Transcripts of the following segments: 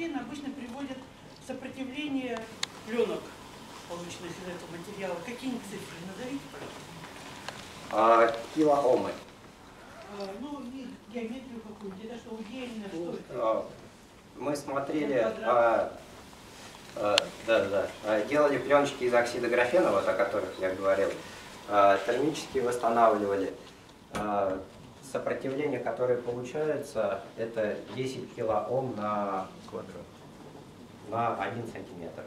графена обычно приводят сопротивление пленок, полученных из этого материала. Какие-нибудь цифры назовите, пожалуйста. А, килоомы. А, ну, геометрию какую-нибудь, это что, удельно, что это? А, Мы смотрели, а, а, да, да, а, делали пленочки из оксида графена, вот о которых я говорил, А, термически восстанавливали. А, Сопротивление, которое получается, это 10 килоом на квадрат, на 1 сантиметр.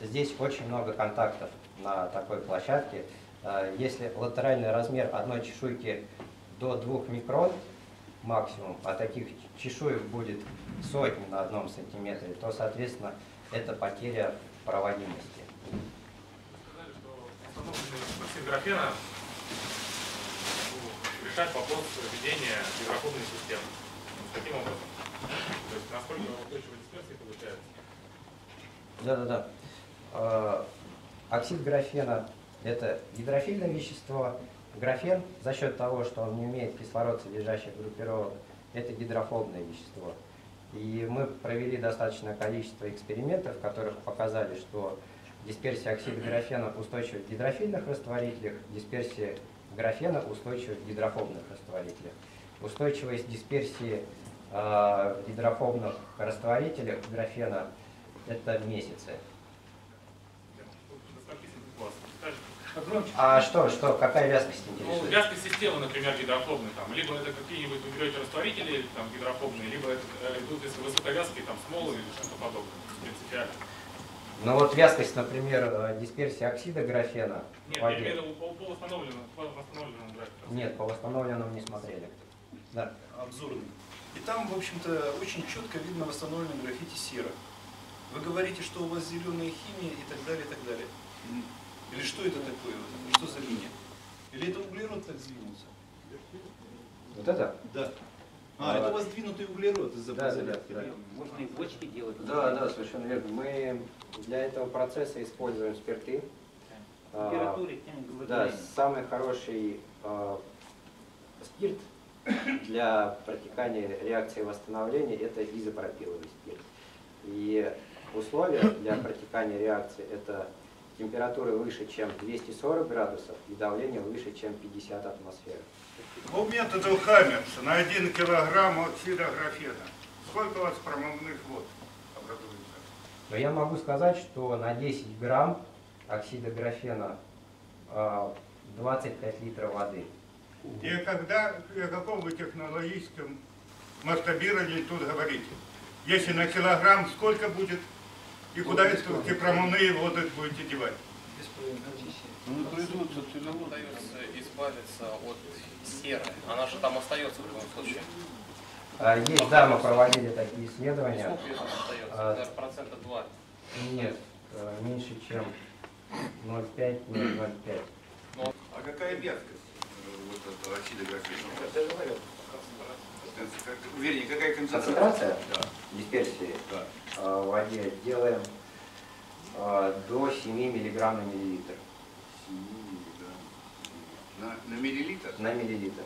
Здесь очень много контактов на такой площадке. А, Если латеральный размер одной чешуйки до 2 микрон максимум, а таких чешуек будет сотни на одном сантиметре, то, соответственно, это потеря проводимости. сказали, что графена решает вопрос ведения гидрофобной системы. Каким образом? То есть насколько устойчивой дисперсии получается? Да-да-да. Э, Оксид графена – это гидрофильное вещество. Графен за счет того, что он не имеет кислород содержащих группировок, это гидрофобное вещество. И мы провели достаточное количество экспериментов, в которых показали, что дисперсия оксида графена устойчива в гидрофильных растворителях, дисперсия графена устойчива в гидрофобных растворителях. Устойчивость дисперсии э, гидрофобных растворителях графена – это месяцы. А что, что, какая вязкость Ну, интересует? вязкость системы, например, гидрофобной, там, либо это какие-нибудь вы берете растворители там, гидрофобные, либо это э, идут если высоковязкие, там, смолы или что-то подобное, принципиально. Ну вот вязкость, например, э, дисперсии оксида графена в Нет, я воде. имею в виду по, по восстановленному, по восстановленному графику. Нет, по восстановленному не смотрели. Да. обзорный. И там, в общем-то, очень четко видно восстановленный граффити сера. Вы говорите, что у вас зеленая химия и так далее, и так далее. Или что это такое? Что за линия? Или это углерод так сдвинулся? Вот это? Да. А, это у вас двинутый углерод из-за Да, да, да, да? Можно и бочки делать. Да, да, совершенно верно. Мы для этого процесса используем спирты. А, Да, самый хороший э, спирт для протекания реакции восстановления это изопропиловый спирт. И условия для протекания реакции это температура выше, чем 240 градусов и давление выше, чем 50 атмосфер. По методу Хаммерса на 1 килограмм оксида графена сколько у вас промывных вод образуется? Но я могу сказать, что на 10 грамм оксида графена э, 25 литров воды. И когда, о каком вы технологическом масштабировании тут говорите? Если на килограмм сколько будет и куда эти промывные воды будете девать? Ну, производство целлюлозы. Удается избавиться от серы. Она же там остается в любом случае. А, Есть, да, мы проводили такие исследования. Сколько там остается? Даже процента 2. Нет, э, меньше, чем 0,5-0,05. А какая вязкость э, вот этого оксида графена? Как- Вернее, какая концентрация? Концентрация Да, дисперсии да. э, в воде делаем э, до 7 миллиграмм на миллилитр. Семь миллиграмм. На, на миллилитр? На миллилитр.